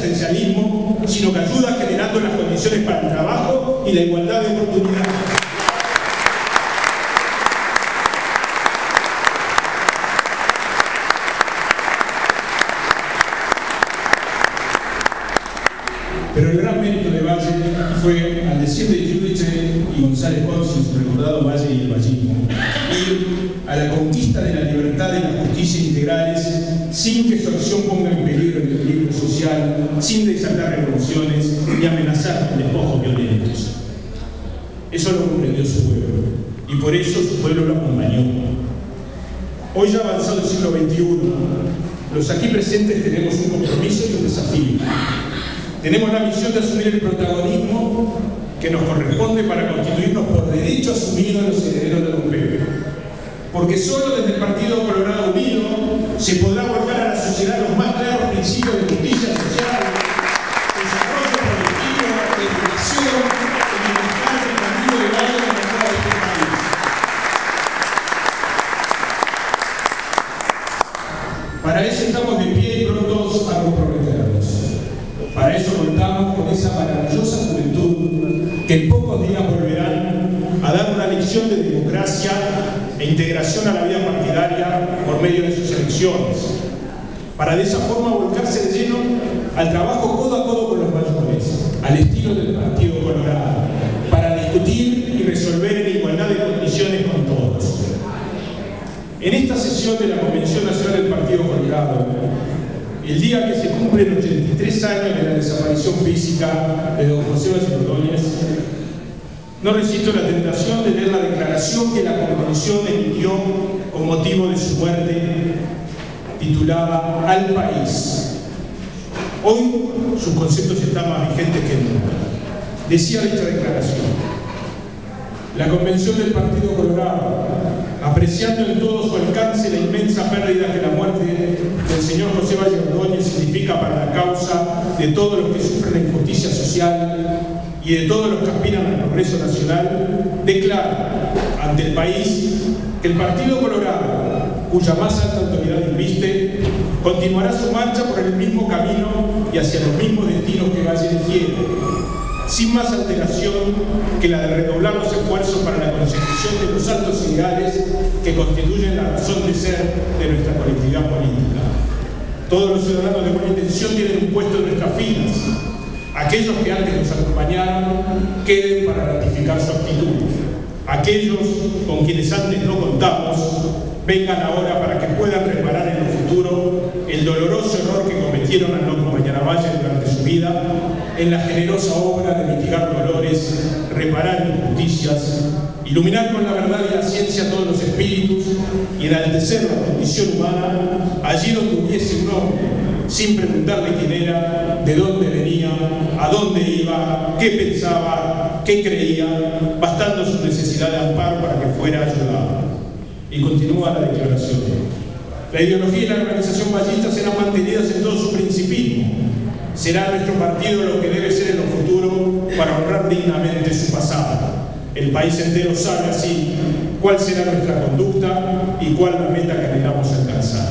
asistencialismo, sino que ayuda generando las condiciones para el trabajo y la igualdad de oportunidades. Pero el gran mérito de Valle fue al decir de Júdice y González su recordado Valle y el Vallismo, ir a la conquista de la libertad y la justicia integrales sin que su acción ponga en peligro el equilibrio sin desatar revoluciones ni amenazar con despojos violentos. Eso lo comprendió su pueblo y por eso su pueblo lo acompañó. Hoy ya avanzado el siglo XXI, los aquí presentes tenemos un compromiso y un desafío tenemos la misión de asumir el protagonismo que nos corresponde para constituirnos por derecho asumido los herederos de Don Pedro. Porque solo desde el Partido Colorado Unido se podrá volcar a la sociedad los más claros principios de justicia social, desarrollo colectivo, educación, bienestar educativo de la de este país. Para eso estamos de pie y prontos a comprometernos. Para eso contamos con esa maravillosa juventud que en pocos días volverán a dar una lección de democracia e integración a la vida partidaria por medio de sus elecciones, para de esa forma volcarse de lleno al trabajo codo a codo con los mayores, al estilo del Partido Colorado, para discutir y resolver en igualdad de condiciones con todos. En esta sesión de la Convención Nacional del Partido Colorado, el día que se cumplen 83 años de la desaparición física de don José Ordóñez, no resisto la tentación de leer la declaración que la Convención emitió con motivo de su muerte, titulada Al País. Hoy sus conceptos están más vigentes que nunca. Decía dicha declaración, la Convención del Partido Colorado, apreciando en todo su alcance la inmensa pérdida que la muerte del señor José Valle Ordóñez significa para la causa de todos los que sufren la injusticia social y de todos los que aspiran al progreso nacional, declara ante el país que el Partido Colorado, cuya más alta autoridad inviste, continuará su marcha por el mismo camino y hacia los mismos destinos que Valle quiere sin más alteración que la de redoblar los esfuerzos para la consecución de los altos ideales que constituyen la razón de ser de nuestra colectividad política. Todos los ciudadanos de buena intención tienen un puesto en nuestras filas. Aquellos que antes nos acompañaron queden para ratificar su actitud. Aquellos con quienes antes no contamos vengan ahora para que puedan reparar en el futuro el doloroso error que cometieron al no acompañar a durante su vida en la generosa obra de mitigar dolores, reparar injusticias, iluminar con la verdad y la ciencia todos los espíritus y enaltecer la condición humana allí donde hubiese un hombre, sin preguntarle quién era, de dónde venía, a dónde iba, qué pensaba, qué creía, bastando su necesidad de amparo para que fuera ayudado. Y continúa la declaración. La ideología y la organización ballista serán mantenidas en todo su principismo, Será nuestro partido lo que debe ser en lo futuro para honrar dignamente su pasado. El país entero sabe así cuál será nuestra conducta y cuál la meta que anhelamos alcanzar.